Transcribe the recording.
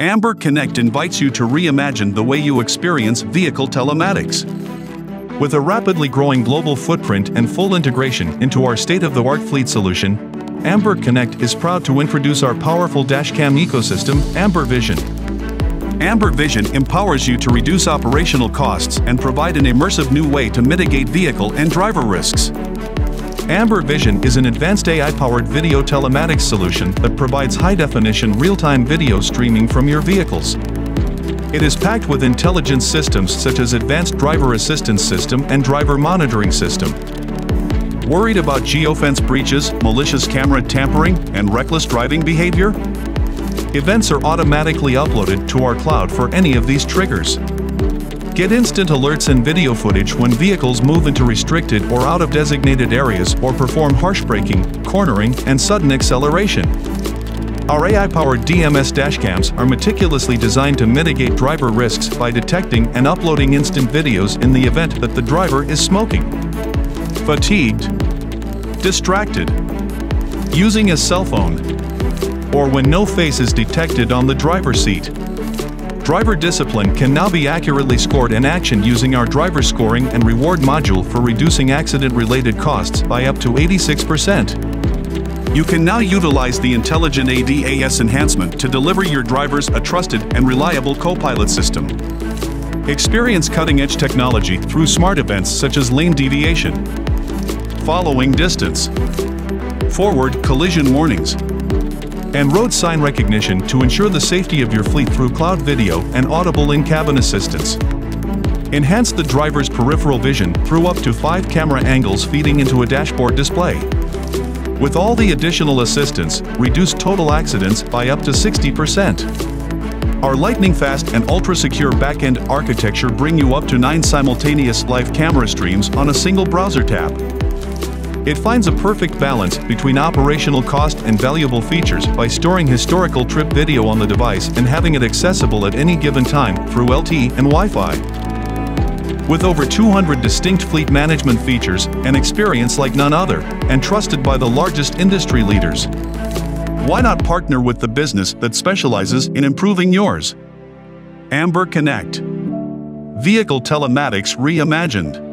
Amber Connect invites you to reimagine the way you experience vehicle telematics. With a rapidly growing global footprint and full integration into our state-of-the-art fleet solution, Amber Connect is proud to introduce our powerful dashcam ecosystem, Amber Vision. Amber Vision empowers you to reduce operational costs and provide an immersive new way to mitigate vehicle and driver risks. Amber Vision is an advanced AI-powered video telematics solution that provides high-definition real-time video streaming from your vehicles. It is packed with intelligence systems such as Advanced Driver Assistance System and Driver Monitoring System. Worried about geofence breaches, malicious camera tampering, and reckless driving behavior? Events are automatically uploaded to our cloud for any of these triggers. Get instant alerts and video footage when vehicles move into restricted or out of designated areas or perform harsh braking, cornering, and sudden acceleration. Our AI-powered DMS dashcams are meticulously designed to mitigate driver risks by detecting and uploading instant videos in the event that the driver is smoking, fatigued, distracted, using a cell phone, or when no face is detected on the driver's seat. Driver discipline can now be accurately scored and actioned using our driver scoring and reward module for reducing accident-related costs by up to 86%. You can now utilize the Intelligent ADAS enhancement to deliver your drivers a trusted and reliable co-pilot system. Experience cutting-edge technology through smart events such as lane deviation, following distance, forward collision warnings, and road sign recognition to ensure the safety of your fleet through cloud video and audible in-cabin assistance. Enhance the driver's peripheral vision through up to 5 camera angles feeding into a dashboard display. With all the additional assistance, reduce total accidents by up to 60%. Our lightning-fast and ultra-secure backend architecture bring you up to 9 simultaneous live camera streams on a single browser tab. It finds a perfect balance between operational cost and valuable features by storing historical trip video on the device and having it accessible at any given time through LTE and Wi-Fi. With over 200 distinct fleet management features, an experience like none other, and trusted by the largest industry leaders. Why not partner with the business that specializes in improving yours? Amber Connect. Vehicle telematics reimagined.